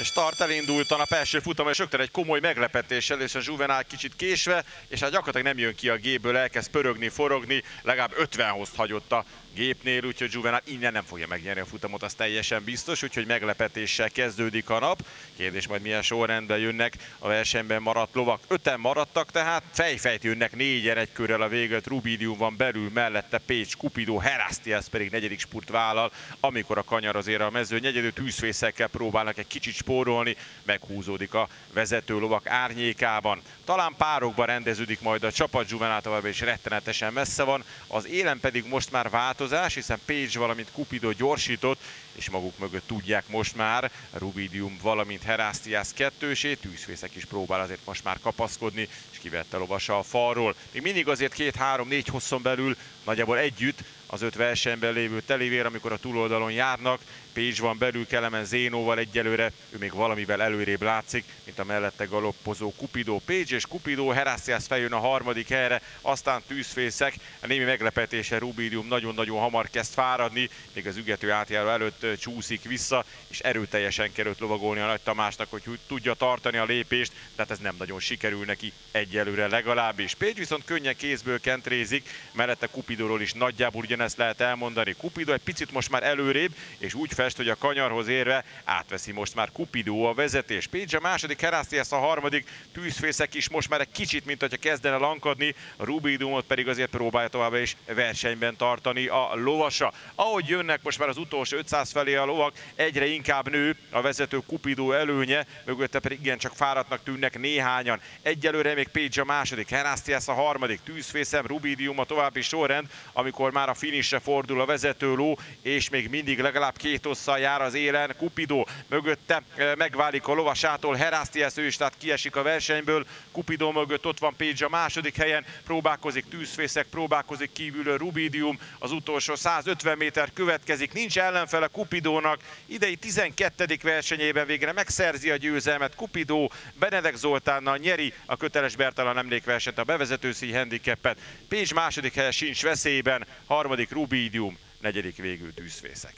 Start elindult a nap első futam, és rögtön egy komoly meglepetéssel, és a Juvenál kicsit késve, és hát gyakorlatilag nem jön ki a gépből, elkezd pörögni, forogni, legalább 50 hozt hagyott a gépnél, úgyhogy Juvenal innen nem fogja megnyerni a futamot, az teljesen biztos, úgyhogy meglepetéssel kezdődik a nap. Kérdés majd milyen sorrendben jönnek a versenyben maradt lovak. Öten maradtak tehát, fejfejt jönnek négyen egy körrel a véget, Rubidium van belül, mellette Pécs, Cupido, Herastias pedig negyedik spurt vállal, amikor a kanyar azért a mező negyedő tűzfészekkel próbálnak egy kicsit spórolni, meghúzódik a vezető lovak árnyékában. Talán párokban rendeződik majd a csapat, Juvenal tovább és rettenetesen messze van, az élen pedig most már változás, hiszen Page valamint Cupido gyorsított, és maguk mögött tudják most már Rubidium, valamint Herastias kettősét, tűzfészek is próbál azért most már kapaszkodni, és kivette lovasa a falról. Még mindig azért két-három-négy hosszon belül nagyjából együtt az öt versenyben lévő telivér, amikor a túloldalon járnak. Page van belül Kelemen Zénóval egyelőre, ő még valamivel előrébb látszik, mint a mellette galoppozó Cupido. Page és Cupido, Herastias feljön a harmadik helyre, aztán tűzfészek, a némi meglepetése Rubidium nagyon-nagyon hamar kezd fáradni, még az ügető átjáró előtt csúszik vissza, és erőteljesen került lovagolni a Nagy Tamásnak, hogy tudja tartani a lépést, tehát ez nem nagyon sikerül neki egyelőre legalábbis. Page viszont könnyen kézből kentrézik, mellette Cupidóról is nagyjából ugyanezt lehet elmondani. Cupido egy picit most már előrébb, és úgy fest, hogy a kanyarhoz érve átveszi most már Cupido a vezetés. Page a második, Herastias a harmadik, tűzfészek is most már egy kicsit, mint hogyha kezdene lankadni, a Rubidumot pedig azért próbálja tovább is versenyben tartani a lovasa. Ahogy jönnek most már az utolsó 500 felé a lovak, egyre inkább nő a vezető Cupido előnye, mögötte pedig igencsak fáradtnak tűnnek néhányan. Egyelőre még Page a második, Herastias a harmadik, tűzfészem, Rubidium a további sorrend, amikor már a finishre fordul a vezető ló, és még mindig legalább két osszal jár az élen. Cupido mögötte eh, megválik a lovasától, Herastias ő is, tehát kiesik a versenyből. Cupido mögött ott van Page a második helyen, próbálkozik tűzfészek, próbálkozik kívülről Rubidium, az utolsó 150 méter következik, nincs ellenfele Cupidónak, idei 12. versenyében végre megszerzi a győzelmet Cupido, Benedek Zoltánnal nyeri a köteles Bertalan emlékversenyt, a bevezetőszíj handicapet, Page második helye sincs veszélyben, harmadik Rubidium, negyedik végül tűzfészek.